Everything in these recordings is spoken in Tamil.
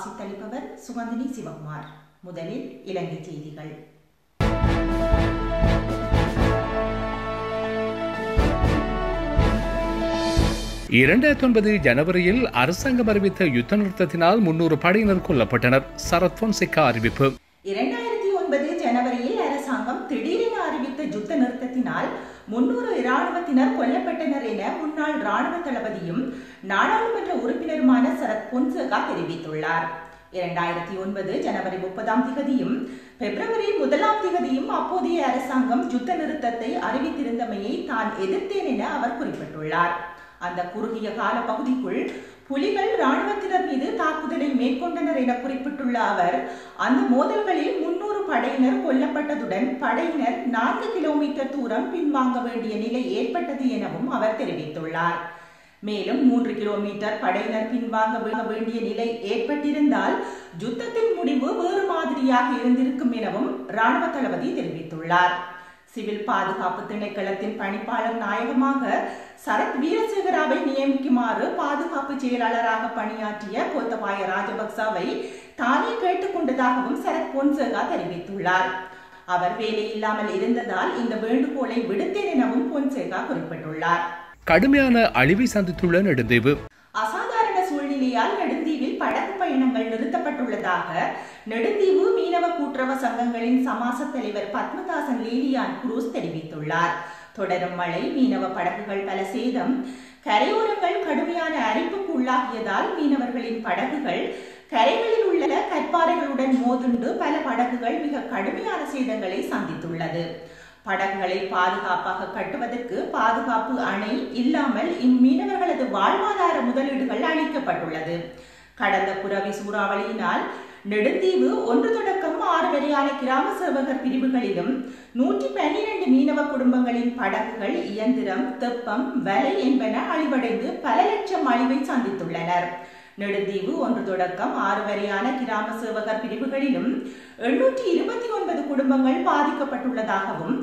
வாசித்தளிப்பவர் சுகந்தினி சிவகுமார். முதலில் இலங்கை செய்திகள். இரண்டாயிரத்தி ஒன்பது ஜனவரியில் அரசாங்கம் அறிவித்த யுத்த நிறுத்தத்தினால் முன்னூறு படையினர் கொல்லப்பட்டனர். சரத் பொன்செகா அறிவிப்பு. இரண்டாயிரத்தி ஒன்பது ஜனவரியில் அரசாங்கம் திடீரென அறிவித்த யுத்த நிறுத்தத்தினால் முன்னூறு இராணுவத்தினர் கொல்லப்பட்டனர் என முன்னாள் இராணுவ தளபதியும் நாடாளுமன்ற உறுப்பினருமான சரத் பொன்சேகா தெரிவித்துள்ளார். இரண்டாயிரத்தி ஒன்பது ஜனவரி முப்பதாம் திகதியும் பிப்ரவரி முதலாம் திகதியும் அப்போதைய அரசாங்கம் யுத்த நிறுத்தத்தை அறிவித்திருந்தமையை தான் எதிர்த்தேன் என அவர் குறிப்பிட்டுள்ளார். அந்த குறுகிய கால பகுதிக்குள் புலிகள் ராணுவத்தினர் மீது தாக்குதலை மேற்கொண்டனர் என குறிப்பிட்டுள்ள அவர் அந்த மோதல்களில் முன்னூறு படையினர் கொல்லப்பட்டதுடன் படையினர் நான்கு கிலோமீட்டர் தூரம் பின்வாங்க வேண்டிய நிலை ஏற்பட்டது எனவும் அவர் தெரிவித்துள்ளார். மேலும் மூன்று கிலோமீட்டர் படையினர் பின்வாங்க வேண்டிய நிலை ஏற்பட்டிருந்தால் யுத்தத்தின் முடிவு வேறு மாதிரியாக இருந்திருக்கும் எனவும் ராணுவ தளபதி தெரிவித்துள்ளார். சிவில் பாதுகாப்பு திணைக்களத்தின் பணிப்பாளர் நாயகமாக சரத் வீரசேகராவை நியமிக்குமாறு பாதுகாப்பு செயலாளராக பணியாற்றிய கோத்தபாய ராஜபக்சவை தானே கேட்டுக்கொண்டதாகவும் சரத் பொன்சேகா தெரிவித்துள்ளார். அவர் வேலையில்லாமல் இருந்ததால் இந்த வேண்டுகோளை விடுத்தேன் எனவும் பொன்சேகா குறிப்பிட்டுள்ளார். கடுமையான அழிவை சந்தித்துள்ள நெடுந்தீவு. அசாதாரண சூழ்நிலையால் நெடுந்தீவில் படகு பயணங்கள் நிறுத்தப்பட்டுள்ளதாக நெடுந்தீவு மீனவ கூட்டுறவு சங்கங்களின் சமாச தலைவர் பத்மதாசன் லீலியான் குரூஸ் தெரிவித்துள்ளார். தொடரும் மழை மீனவ படகுகள் பல சேதம் கரையோரங்கள் கடுமையான அரிப்புக்கு உள்ளாகியதால் மீனவர்களின் படகுகள் கரைகளில் உள்ள கற்பாறைகளுடன் மோதுண்டு பல படகுகள் மிக கடுமையான சேதங்களை சந்தித்துள்ளது. படகுகளை பாதுகாப்பாக கட்டுவதற்கு பாதுகாப்பு அணை இல்லாமல் இம்மீனவர்களது வாழ்வாதார முதலீடுகள் அளிக்கப்பட்டுள்ளது. கடந்த புரவி சூறாவளியினால் நெடுந்தீவு ஒன்று தொடக்கம் ஆறு வரையான கிராம சேவகர் பிரிவுகளிலும் நூற்றி பன்னிரண்டு மீனவ குடும்பங்களின் படகுகள் இயந்திரம் தெப்பம் வலை என்பன அழிவடைந்து பல லட்சம் அழிவை சந்தித்துள்ளனர். நெடுந்தீவு ஒன்று தொடக்கம். ஆறு வரையான கிராம சேவகர் பிரிவுகளிலும் எண்ணூற்றி இருபத்தி ஒன்பது குடும்பங்கள் பாதிக்கப்பட்டுள்ளதாகவும்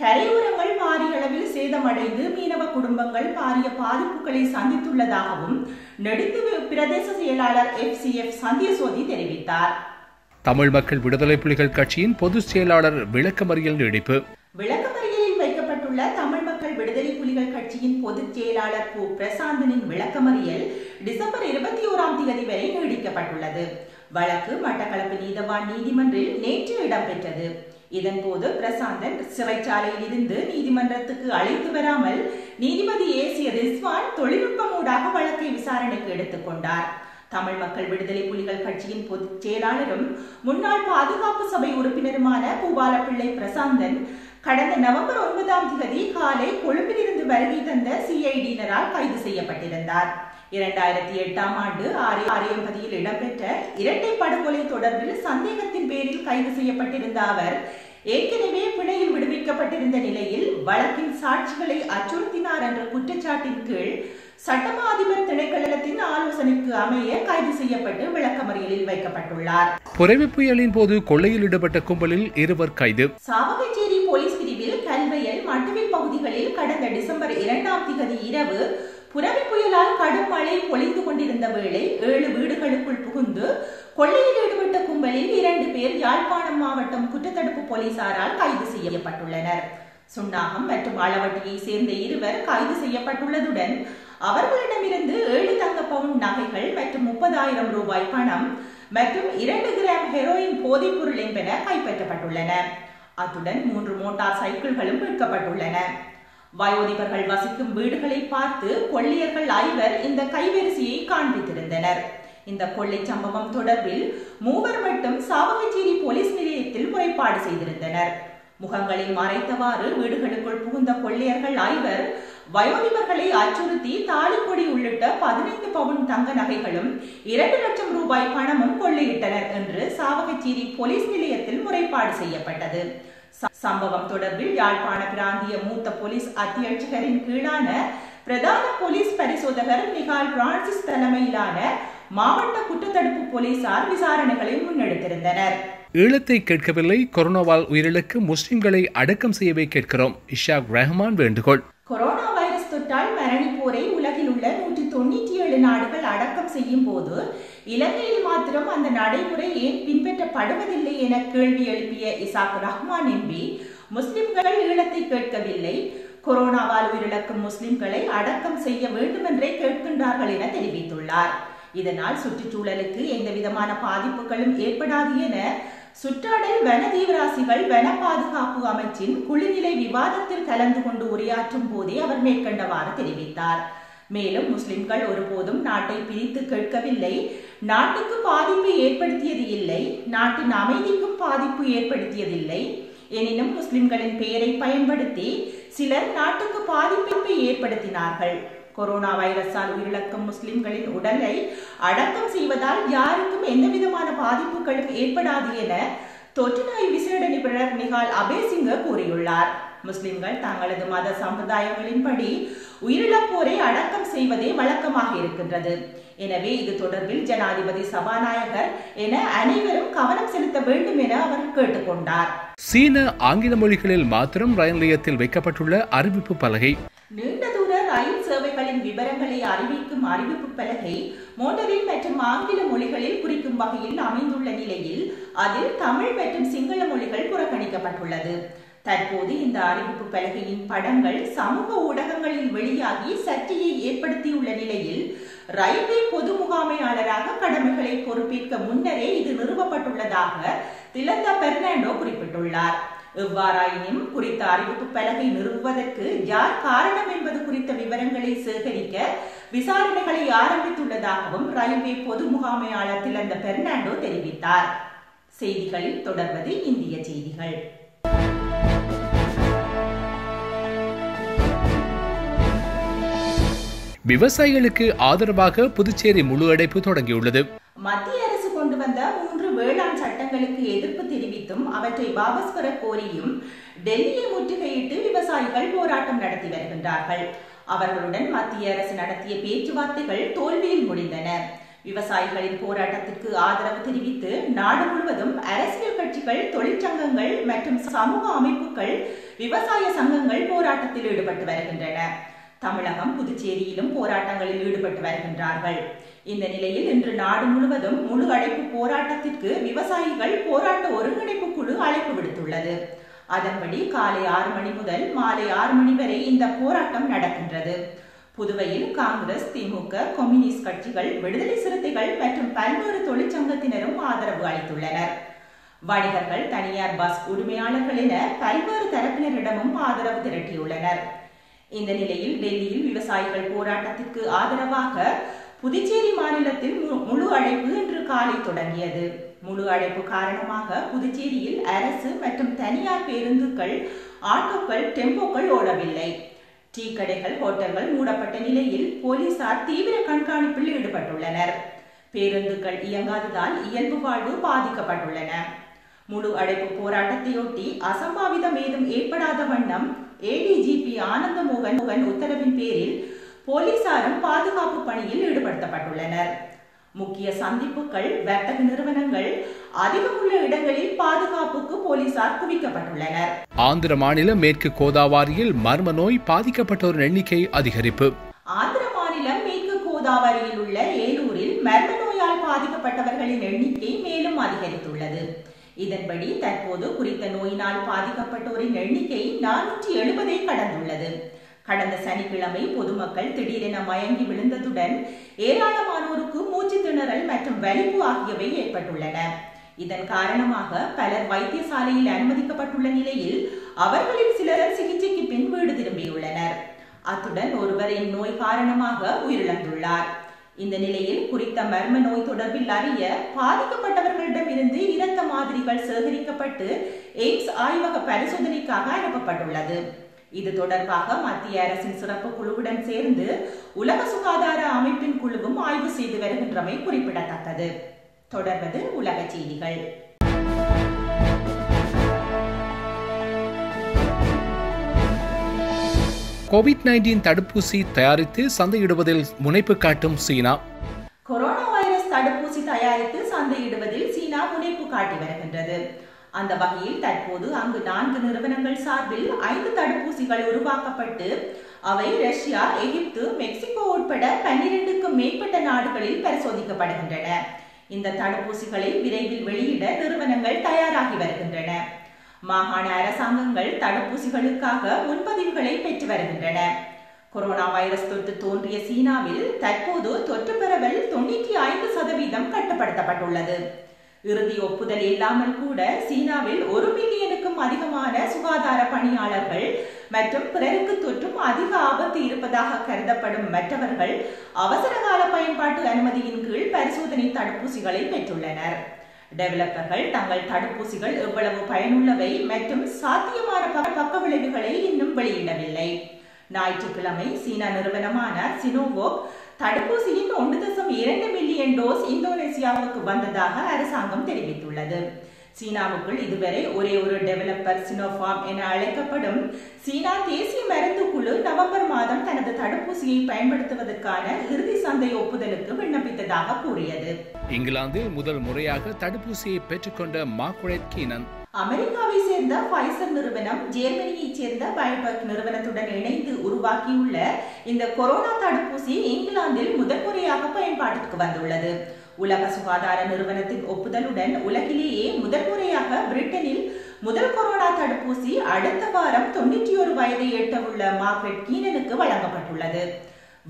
கரையோரங்கள் பாரிய அளவில் சேதமடைந்து மீனவ குடும்பங்கள் பாரிய பாதிப்புகளை சந்தித்துள்ளதாகவும் நெடுந்தீவு பிரதேச செயலாளர் எஃப் சி எஃப் சந்தியசோதி தெரிவித்தார். தமிழ் மக்கள் விடுதலை புலிகள் கட்சியின் பொதுச் செயலாளர் விளக்கமறியல் நீடிப்பு. விளக்கமறியலில் வைக்கப்பட்டுள்ள தமிழ் புலிகள் கட்சியின் பொதுச் செயலாளர் பு பிரசாந்தனின் விளக்கமறியல் டிசம்பர் இருபத்தி ஓராம் தேதி வரை நீடிக்கப்பட்டுள்ளது. வழக்கு மட்டக்களப்பு நீதவான் நீதிமன்றில் நேற்று இடம்பெற்றது. இதன்போது பிரசாந்தன் சிறைச்சாலையில் இருந்து நீதிமன்றத்துக்கு அழைத்து வராமல் நீதிபதி ஏசிய ரிஸ்வான் தொழில்நுட்பம் ஊடாக வழக்கை விசாரணைக்கு எடுத்துக்கொண்டார் தமிழ் மக்கள் விடுதலை புலிகள் கட்சியின் பொதுச் செயலாளரும் முன்னாள் பாதுகாப்பு சபை உறுப்பினருமான பூபாலப்பிள்ளை பிரசாந்தன் கடந்த நவம்பர் ஒன்பதாம் தேதி காலை கொழும்பிலிருந்து வருகை தந்த சிஐடியினரால் கைது செய்யப்பட்டிருந்தார். இரண்டாயிரத்தி எட்டாம் ஆண்டு ஆரிய ஆரியம்பதியில் இடம்பெற்ற இரட்டை படுகொலை தொடர்பில் சந்தேகத்தின் பேரில் கைது செய்யப்பட்டிருந்த அவர் ஏற்கனவே பிணையில் விடுவிக்கப்பட்டிருந்த நிலையில் வழக்கின் சாட்சிகளை அச்சுறுத்தினார் என்ற குற்றச்சாட்டின் கீழ் சட்டமா அதிபர் திணைக்களத்தின் ஆலோசனைக்கு அமைய கைது செய்யப்பட்டு விளக்கமறியலில் வைக்கப்பட்டுள்ளார். புரவி புயலின் போது கொள்ளையில் ஈடுபட்ட கும்பலில் இருவர் கைது. சாவகச்சேரி மட்டுவில் கடந்த டிசம்பர் இரண்டாம் திகதி இரவு புரவி புயலால் கடும் மழை பொழிந்து கொண்டிருந்த வேளை ஏழு வீடுகளுக்குள் புகுந்து கொள்ளையில் ஈடுபட்ட கும்பலில் இரண்டு பேர் யாழ்ப்பாணம் மாவட்டம் குற்றத்தடுப்பு போலீசாரால் கைது செய்யப்பட்டுள்ளனர். சுண்ணாகம் மற்றும் அளவட்டியை சேர்ந்த இருவர் கைது செய்யப்பட்டுள்ளதுடன் அவர்களிடமிருந்து ஏழு தங்க பவுன் நகைகள் மற்றும் முப்பதாயிரம் ரூபாய் பணம் மற்றும் இரண்டு கிராம் ஹெரோயின் போதைப் பொருள் என்பன கைப்பற்றப்பட்டுள்ளன. அத்துடன் மூன்று மோட்டார் சைக்கிள்களும் மீட்கப்பட்டுள்ளன. வயோதிபர்கள் வசிக்கும் வீடுகளை பார்த்து கொள்ளையர்கள் ஐவர் இந்த கைவரிசையை காண்பித்திருந்தனர். இந்த கொள்ளை சம்பவம் தொடர்பில் மூவர் மட்டும் சாவகச்சேரி போலீஸ் நிலையத்தில் முறைப்பாடு செய்திருந்தனர். முகங்களை மறைத்தவாறு வீடுகளுக்குள் புகுந்த கொள்ளையர்கள் ஐவர் வயோதிபர்களை அச்சுறுத்தி தாலிக்கொடி உள்ளிட்ட பதினைந்து பவுன் தங்க நகைகளும் இரண்டு லட்சம் ரூபாய் பணமும் கொள்ளையிட்டனர் என்று சாவகச்சேரி போலீஸ் நிலையத்தில் முறைப்பாடு செய்யப்பட்டது. சம்பவம் தொடர்பில் யாழ்ப்பாண பிராந்திய மூத்த போலீஸ் அத்தியட்சகரின் கீழான பிரதான போலீஸ் பரிசோதகர் நிகால் பிரான்சிஸ் தலைமையிலான மாவட்ட குற்றத்தடுப்பு போலீசார் விசாரணைகளை முன்னெடுத்திருந்தனர். ஈழத்தை கேட்கவில்லை. கொரோனாவால் உயிரிழக்க முஸ்லிம்களை அடக்கம் செய்யவே கேட்கிறோம். இஷாக் ரஹ்மான் வேண்டுகோள். கொரோனா வைரஸ் தொற்றால் மரணிப்போரை உலகில் உள்ள நூற்றி தொண்ணூற்றி ஏழு நாடுகள் அடக்கம் செய்யும் போது இலங்கையில் மாத்திரம் அந்த நடைமுறை ஏன் பின்பற்றப்படுவதில்லை என கேள்வி எழுப்பிய இசாக் ரஹ்மான் எம்பி முஸ்லிம்கள் ஈழத்தை கேட்கவில்லை. கொரோனாவால் உயிரிழக்கும் முஸ்லிம்களை அடக்கம் செய்ய வேண்டுமென்றே கேட்கின்றார்கள் என தெரிவித்துள்ளார். இதனால் சுற்றுச்சூழலுக்கு எந்த விதமான பாதிப்புகளும் ஏற்படாது என சுற்றாடல் வன தீவிராசிகள் வன பாதுகாப்பு அமைச்சின் குழுநிலை விவாதத்தில் கலந்து கொண்டு உரையாற்றும் போதே அவர் மேற்கண்டவாறு தெரிவித்தார். மேலும் முஸ்லிம்கள் ஒருபோதும் நாட்டை பிரித்து கேட்கவில்லை. நாட்டுக்கு பாதிப்பு ஏற்படுத்தியது இல்லை. நாட்டின் அமைதிக்கும் பாதிப்பு ஏற்படுத்தியதில்லை. எனினும் முஸ்லிம்களின் பெயரை பயன்படுத்தி சிலர் நாட்டுக்கு பாதிப்பை ஏற்படுத்தினார்கள். கொரோனா வைரஸால் உயிரிழக்கும் முஸ்லிம்களின் உடலை அடக்கம் செய்வதால் யாருக்கும் எந்த விதமான பாதிப்புகளும் ஏற்படாது என தொற்றுநோய் விசேட நிபுணர் நிகால் அபேசிங்க கூறியுள்ளார். முஸ்லிம்கள் தங்களது மத சம்பிரதாயங்களின்படி உயிரிழப்போரை அடக்கம் செய்வதே வழக்கமாக இருக்கின்றது. எனவே இது தொடர்பில் ஜனாதிபதி சபாநாயகர் என அனைவரும் கவனம் செலுத்த வேண்டும் என அவர் கேட்டுக்கொண்டார். சீன ஆங்கில மொழிகளில் மாத்திரம் ரயில் நிலையத்தில் வைக்கப்பட்டுள்ள அறிவிப்பு பலகை. நீண்ட தூர ரயில் சேவைகளின் விவரங்களை அறிவிக்கும் அறிவிப்பு பலகை மோட்டரின் மற்றும் ஆங்கில மொழிகளில் குறிக்கும் வகையில் அமைந்துள்ள நிலையில் அதில் தமிழ் மற்றும் சிங்கள மொழிகள் புறக்கணிக்கப்பட்டுள்ளது. தற்போது இந்த அறிவிப்பு பலகையின் படங்கள் சமூக ஊடகங்களில் வெளியாகி சர்ச்சையை ஏற்படுத்தியுள்ள நிலையில் ரயில்வே பொது முகாமையாளராக கடமைகளை பொறுப்பேற்க முன்னரே இது நிறுவப்பட்டுள்ளதாக திலந்தா பெர்னாண்டோ குறிப்பிட்டுள்ளார். எவ்வாறாயினும் குறித்த அறிவிப்பு பலகை நிறுவுவதற்கு யார் காரணம் என்பது குறித்த விவரங்களை சேகரிக்க விசாரணைகளை ஆரம்பித்துள்ளதாகவும் ரயில்வே பொது முகாமையாளர் திலந்த பெர்னாண்டோ தெரிவித்தார். செய்திகளில் தொடர்வது இந்திய செய்திகள். விவசாயிகளுக்கு ஆதரவாக புதுச்சேரி முழு அடைப்பு தொடங்கியுள்ளது. மத்திய அரசு கொண்டு வந்த மூன்று வேளாண் சட்டங்களுக்கு எதிர்ப்பு தெரிவித்தும் அவற்றை வாபஸ் பெற கோரியும் டெல்லியை முற்றுகையிட்டு விவசாயிகள் போராட்டம் நடத்தி வருகின்றார்கள். அவர்களுடன் மத்திய அரசு நடத்திய பேச்சுவார்த்தைகள் தோல்வியில் முடிந்தன. விவசாயிகளின் போராட்டத்திற்கு ஆதரவு தெரிவித்து நாடு முழுவதும் அரசியல் கட்சிகள் தொழிற்சங்கங்கள் மற்றும் சமூக அமைப்புகள் விவசாய சங்கங்கள் போராட்டத்தில் ஈடுபட்டு வருகின்றன. தமிழகம் புதுச்சேரியிலும் போராட்டங்களில் ஈடுபட்டு வருகின்றார்கள். இந்த நிலையில் இன்று நாடு முழுவதும் முழு அழைப்பு போராட்டத்திற்கு விவசாயிகள் போராட்ட ஒருங்கிணைப்பு குழு அழைப்பு விடுத்துள்ளது. அதன்படி காலை ஆறு மணி முதல் மாலை ஆறு மணி வரை இந்த போராட்டம் நடக்கின்றது. புதுவையில் காங்கிரஸ் திமுக கம்யூனிஸ்ட் கட்சிகள் விடுதலை சிறுத்தைகள் மற்றும் பல்வேறு தொழிற்சங்கத்தினரும் ஆதரவு அளித்துள்ளனர். வணிகர்கள் தனியார் பஸ் உரிமையாளர்கள் என பல்வேறு தரப்பினரிடமும் ஆதரவு திரட்டியுள்ளனர். இந்த நிலையில் டெல்லியில் விவசாயிகள் போராட்டத்திற்கு ஆதரவாக புதுச்சேரி மாநிலத்தில் முழு அழைப்பு இன்று காலை தொடங்கியது. முழு அழைப்பு காரணமாக புதுச்சேரியில் அரசு மற்றும் தனியார் பேருந்துகள் ஆட்டோக்கள் டெம்போக்கள் ஓடவில்லை. டீ கடைகள் ஹோட்டல்கள் மூடப்பட்ட நிலையில் போலீசார் தீவிர கண்காணிப்பில் ஈடுபட்டுள்ளனர். பேருந்துகள் இயங்காததால் இயல்பு வாழ்வு பாதிக்கப்பட்டுள்ளன. முழு அடைப்பு போராட்டத்தையொட்டி அசம்பாவிதம் ஏதும் ஏற்படாத வண்ணம் ஏடிஜிபி ஆனந்த மோகன் உத்தரவின் பேரில் போலீசாரும் பாதுகாப்பு பணியில் ஈடுபடுத்தப்பட்டுள்ளனர். முக்கிய சந்திப்புகள் வர்த்தக நிறுவனங்கள் அதிகமுள்ள இடங்களில் பாதுகாப்புக்கு போலீசார் குவிக்கப்பட்டுள்ளனர். ஆந்திர மாநிலம் மேற்கு கோதாவாரியில் மர்ம நோய் பாதிக்கப்பட்டோரின் எண்ணிக்கை அதிகரிப்பு. ஆந்திர மாநிலம் மேற்கு கோதாவரியில் உள்ள ஏலூரில் மர்ம நோயால் பாதிக்கப்பட்டவர்களின் எண்ணிக்கை மேலும் அதிகரித்துள்ளது. இதன்படி தற்போது குறித்த நோயினால் பாதிக்கப்பட்டோரின் எண்ணிக்கை நானூற்றி எழுபதை கடந்துள்ளது. கடந்த சனிக்கிழமை பொதுமக்கள் திடீரென மயங்கி விழுந்ததுடன் ஏராளமானோருக்கு மூச்சு திணறல் மற்றும் வலிப்பு ஆகியவை ஏற்பட்டுள்ளன. இதன் காரணமாக பலர் வைத்தியசாலையில் அனுமதிக்கப்பட்டுள்ள நிலையில் அவர்களில் சிலர் சிகிச்சைக்கு பின் வீடு திரும்பியுள்ளனர். அத்துடன் ஒருவர் இந்நோய் காரணமாக உயிரிழந்துள்ளார். இந்த நிலையில் குறித்த மர்ம நோய் தொடர்பில் அறிய பாதிக்கப்பட்டவர்களிடம் இருந்து இரத்த மாதிரிகள் சேகரிக்கப்பட்டு எய்ம்ஸ் ஆய்வக பரிசோதனைக்காக அனுப்பப்பட்டுள்ளது. இது தொடர்பாக மத்திய அரசின் சிறப்பு குழுவுடன் சேர்ந்து உலக சுகாதார அமைப்பின் குழுவும் ஆய்வு செய்து வருகின்றமை குறிப்பிடத்தக்கது. தொடர்வது உலக செய்திகள். கோவிட் நைன்டீன் தடுப்பூசி தயாரித்து சந்தையிடுவதில் முனைப்பு காட்டும் சீனா. கொரோனா வைரஸ் தடுப்பூசி தயாரித்து சந்தையிடுவதில் சீனா முனைப்பு காட்டி வருகின்றது. அந்த வகையில் தற்போது அங்கு நான்கு நிறுவனங்கள் சார்பில் ஐந்து தடுப்பூசிகள் உருவாக்கப்பட்டு அவை ரஷ்யா எகிப்து மெக்சிகோ உட்பட பன்னிரண்டுக்கும் மேற்பட்ட நாடுகளில் பரிசோதிக்கப்படுகின்றன. இந்த தடுப்பூசிகளை விரைவில் வெளியிட நிறுவனங்கள் தயாராகி வருகின்றன. மாகாண அரசாங்கங்கள் தடுப்பூசிகளுக்காக முன்பதிவுகளை பெற்று வருகின்றன. கொரோனா வைரஸ் தொற்று தோன்றிய சீனாவில் தற்போது தொற்று பரவல் தொண்ணூற்றி ஐந்து சதவீதம் கட்டுப்படுத்தப்பட்டுள்ளது. இறுதி ஒப்புதல் இல்லாமல் கூட சீனாவில் ஒரு மில்லியனுக்கும் அதிகமான சுகாதார பணியாளர்கள் மற்றும் பிறருக்கு தொற்றும் அதிக ஆபத்து இருப்பதாக கருதப்படும் மற்றவர்கள் அவசரகால பயன்பாட்டு அனுமதியின் கீழ் பரிசோதனை தடுப்பூசிகளை பெற்றுள்ளனர். டெவலப்பர்கள் தங்கள் தடுப்பூசிகள் எவ்வளவு பயனுள்ளவை மற்றும் சாத்தியமான பக்க விளைவுகளை இன்னும் வெளியிடவில்லை. ஞாயிற்றுக்கிழமை சீனா நிறுவனமான சினோவோக் தடுப்பூசியின் ஒன்று தசம் இரண்டு மில்லியன் டோஸ் இந்தோனேசியாவுக்கு வந்ததாக அரசாங்கம் தெரிவித்துள்ளது. சீனாவுக்குள் இதுவரை ஒரே ஒரு டெவலப்பர் சினோஃபார்ம் என அழைக்கப்படும் சீனா தேசிய மருந்து குழு நவம்பர் மாதம் தனது தடுப்பூசியை பயன்படுத்துவதற்கான இறுதி சந்தை ஒப்புதலுக்கு விண்ணப்பித்ததாக கூறியது. இங்கிலாந்தில் முதல் முறையாக தடுப்பூசியை பெற்றுக்கொண்ட மார்குரெட் கீனன். அமெரிக்காவை சேர்ந்த பைசர் நிறுவனம் ஜெர்மனியைச் சேர்ந்த பயோடெக் நிறுவனத்துடன் இணைந்து உருவாக்கியுள்ள இந்த கொரோனா தடுப்பூசி இங்கிலாந்தில் முதன்முறையாக பயன்பாட்டிற்கு வந்துள்ளது. உலக சுகாதார நிறுவனத்தின் ஒப்புதலுடன் உலகிலேயே முதல் முறையாக பிரிட்டனில் முதல் கொரோனா தடுப்பூசி அடுத்த வாரம் தொண்ணூற்றி ஒரு வயதை எட்டவுள்ள மார்க்ரெட் கீனனுக்கு வழங்கப்பட்டுள்ளது.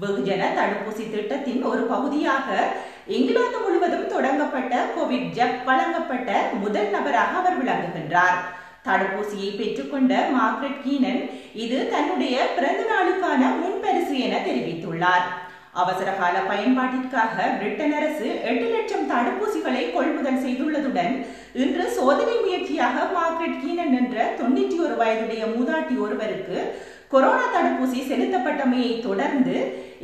வெகுஜன தடுப்பூசி திட்டத்தின் ஒரு பகுதியாக இங்கிலாந்து முழுவதும் தொடங்கப்பட்ட கோவிட் ஜப் வழங்கப்பட்ட முதல் நபராக அவர் விளங்குகின்றார். தடுப்பூசியை பெற்றுக்கொண்ட மார்க்ரெட் கீனன் இது தன்னுடைய பிறந்த நாளுக்கான முன்பரிசு என தெரிவித்துள்ளார். அவசரகால பயன்பாட்டிற்காக பிரிட்டன் அரசு எட்டு லட்சம் தடுப்பூசிகளை கொள்முதல் செய்துள்ளதுடன் இன்று சோதனை முயற்சியாக மார்க்ரெட் கீனன் என்ற தொண்ணூற்றி ஒரு வயதுடைய மூதாட்டி ஒருவருக்கு கொரோனா தடுப்பூசி செலுத்தப்பட்டமையை தொடர்ந்து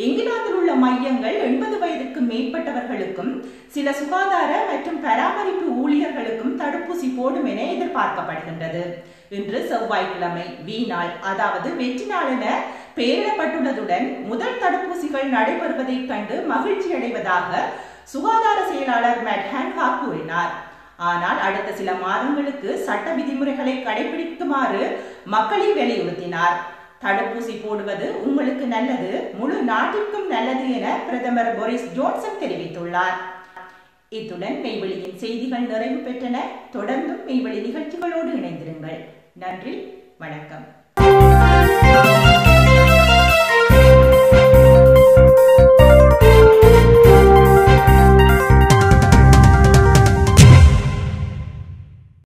இங்கிலாந்தில் உள்ள மையங்கள் எண்பது வயதுக்கு மேற்பட்டவர்களுக்கும் சில சுகாதார மற்றும் பராமரிப்பு ஊழியர்களுக்கும் தடுப்பூசி போடும் என எதிர்பார்க்கப்படுகின்றது. இன்று செவ்வாய்க்கிழமை வி நாள் அதாவது வெற்றி நாள் என பெயரிடப்பட்டுள்ளதுடன் முதல் தடுப்பூசிகள் நடைபெறுவதைக் கண்டு மகிழ்ச்சி அடைவதாக சுகாதார செயலாளர் மேட் ஹேன்ஹாக் கூறினார். ஆனால் அடுத்த சில மாதங்களுக்கு சட்ட விதிமுறைகளை கடைபிடிக்குமாறு மக்களை வலியுறுத்தினார். தடுப்பூசி போடுவது உங்களுக்கு நல்லது முழு நாட்டிற்கும் நல்லது என பிரதமர் போரிஸ் ஜோன்சன் தெரிவித்துள்ளார். இத்துடன் மெய்வெளியின் செய்திகள் நிறைவு பெற்றன. தொடர்ந்தும் மெய்வெளி நிகழ்ச்சிகளோடு இணைந்திருங்கள். நன்றி வணக்கம்.